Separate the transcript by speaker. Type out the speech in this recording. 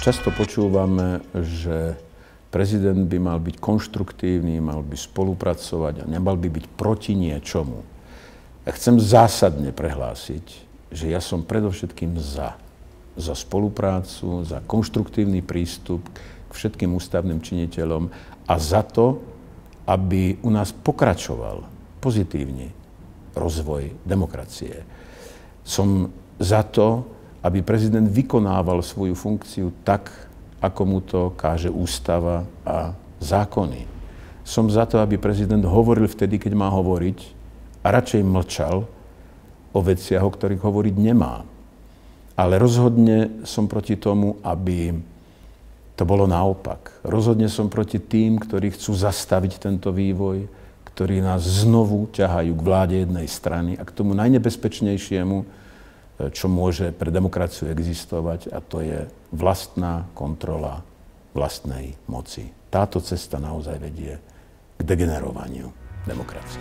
Speaker 1: Často počúvame, že prezident by mal byť konštruktívny, mal by spolupracovať a nemal by byť proti niečomu. Ja chcem zásadne prehlásiť, že ja som predovšetkým za. Za spoluprácu, za konštruktívny prístup k všetkým ústavným činiteľom a za to, aby u nás pokračoval pozitívne rozvoj demokracie. Som za to, aby prezident vykonával svoju funkciu tak, ako mu to káže ústava a zákony. Som za to, aby prezident hovoril vtedy, keď má hovoriť a radšej mlčal o veciach, o ktorých hovoriť nemá. Ale rozhodne som proti tomu, aby to bolo naopak. Rozhodne som proti tým, ktorí chcú zastaviť tento vývoj, ktorí nás znovu ťahajú k vláde jednej strany a k tomu najnebezpečnejšiemu, čo môže pre demokraciu existovať a to je vlastná kontrola vlastnej moci. Táto cesta naozaj vedie k degenerovaniu demokracie.